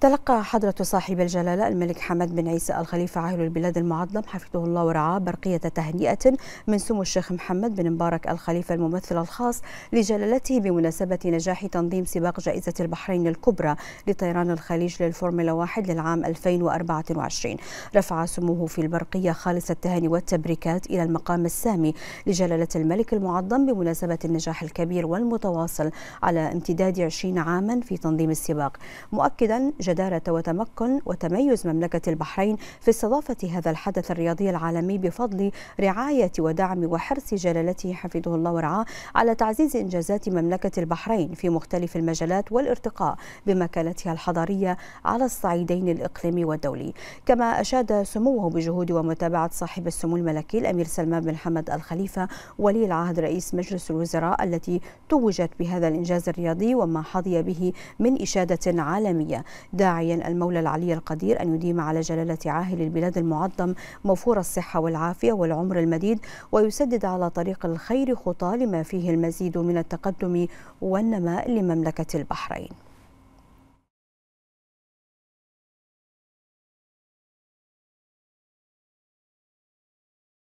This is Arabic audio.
تلقى حضرة صاحب الجلالة الملك حمد بن عيسى الخليفة عاهل البلاد المعظم حفظه الله ورعاه برقية تهنئة من سمو الشيخ محمد بن مبارك الخليفة الممثل الخاص لجلالته بمناسبة نجاح تنظيم سباق جائزة البحرين الكبرى لطيران الخليج للفورمولا واحد للعام 2024 رفع سموه في البرقية خالص التهاني والتبريكات إلى المقام السامي لجلالة الملك المعظم بمناسبة النجاح الكبير والمتواصل على امتداد 20 عاما في تنظيم السباق. مؤكدا جدارة وتمكن وتميز مملكة البحرين في استضافة هذا الحدث الرياضي العالمي بفضل رعاية ودعم وحرص جلالته حفظه الله ورعاه على تعزيز إنجازات مملكة البحرين في مختلف المجالات والارتقاء بمكانتها الحضارية على الصعيدين الإقليمي والدولي. كما أشاد سموه بجهود ومتابعة صاحب السمو الملكي الأمير سلمان بن حمد الخليفة ولي العهد رئيس مجلس الوزراء التي توجت بهذا الإنجاز الرياضي وما حظي به من إشادة عالمية. داعيا المولى العلي القدير أن يديم على جلالة عاهل البلاد المعظم موفور الصحة والعافية والعمر المديد ويسدد على طريق الخير خطى لما فيه المزيد من التقدم والنماء لمملكة البحرين.